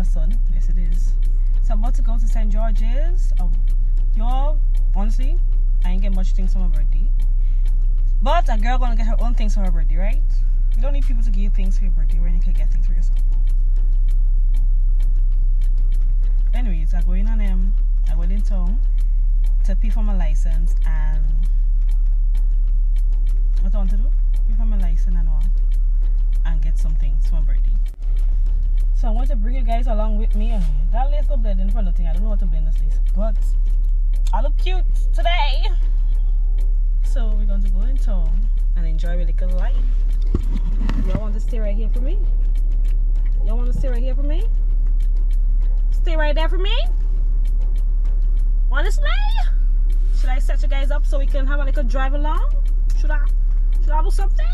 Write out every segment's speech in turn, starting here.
Yes, it is. So I'm about to go to St. George's. Oh, y'all, honestly, I ain't get much things for my birthday. But a girl gonna get her own things for her birthday, right? You don't need people to give you things for your birthday when you can get things for yourself. Anyways, I go in on um, I went in town to pay for my license and what I want to do? Pay for my license and all and get some things for my birthday. So I want to bring you guys along with me. That lace not blending for nothing. I don't know what to blend this lace. But I look cute today. So we're going to go in town and enjoy a little life. Y'all want to stay right here for me? Y'all want to stay right here for me? Stay right there for me? Want to stay? Should I set you guys up so we can have a little drive along? Should I? Should I do something?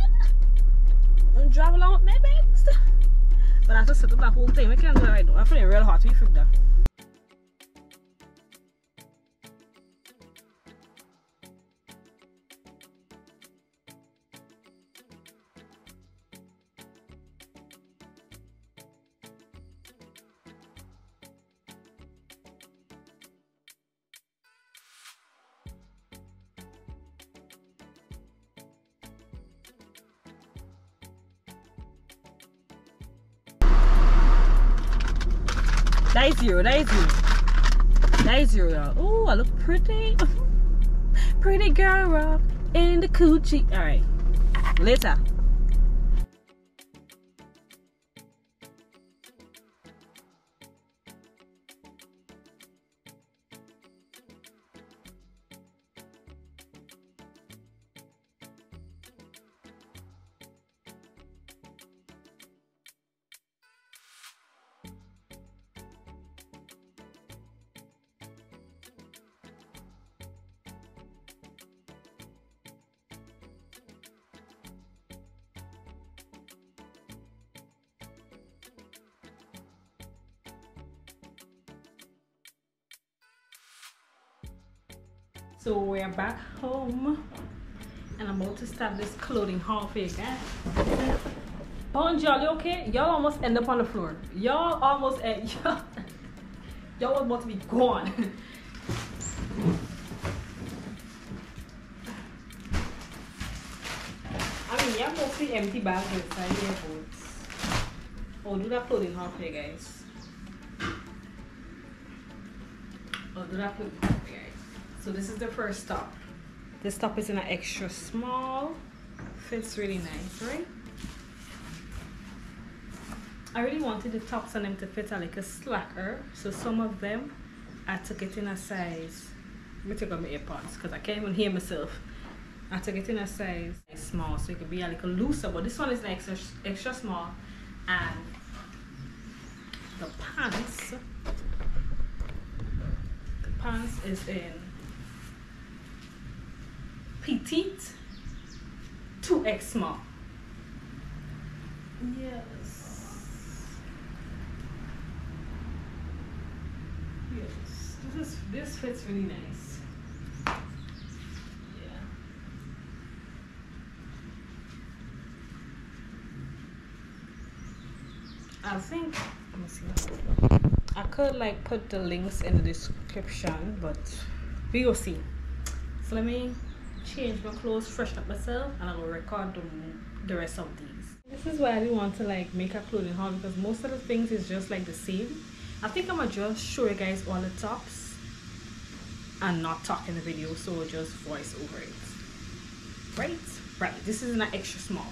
And drive along with me, babes? But I just to set up that whole thing. We can't do it right now. I'm feeling real hot. We freak that. That is zero. That is zero. That is zero. Oh, I look pretty. pretty girl rock in the coochie. All right. Later. So we're back home and I'm about to start this clothing haul for you guys. Bonjour, you okay? Y'all almost end up on the floor. Y'all almost end y'all y'all was about to be gone. I mean yeah mostly empty bags inside the airports. I'll do that clothing haul for you guys. I'll do that clothing haul for you guys. So this is the first top. This top is in an extra small. Fits really nice, right? I really wanted the tops on them to fit a like a slacker. So some of them, I took it in a size. Let me take off my AirPods because I can't even hear myself. I took it in a size small so it could be like a little looser. But this one is extra, extra small. And the pants, the pants is in petite 2x small. Yes. Yes. This is this fits really nice. Yeah. I think let me see. I could like put the links in the description, but we will see. So let me change my clothes, freshen up myself, and I will record the, the rest of these. This is why I didn't want to like make a clothing haul because most of the things is just like the same. I think I'm gonna just show you guys all the tops and not talk in the video, so just voice over it. Right? Right. This is an extra small.